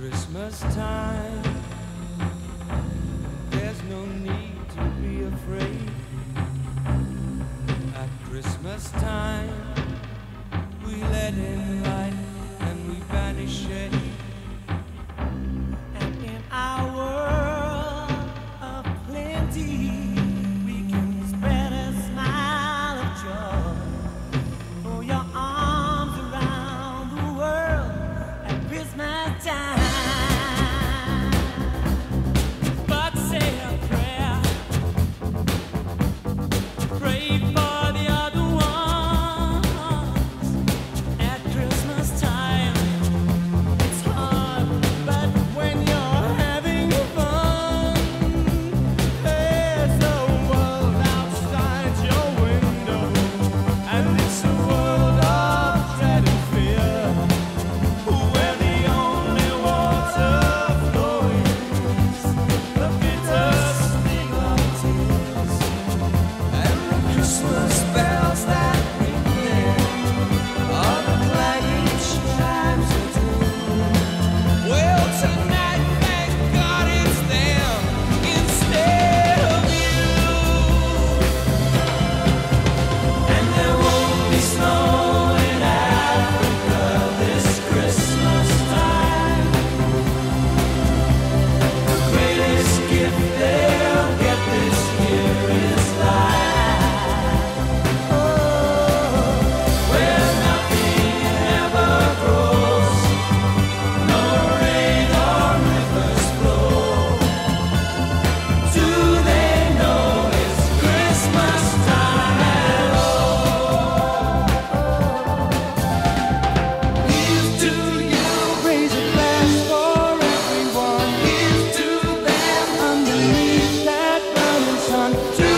Christmas time. There's no need to be afraid. At Christmas time, we let in light and we banish shade. And in our world of plenty. one, two.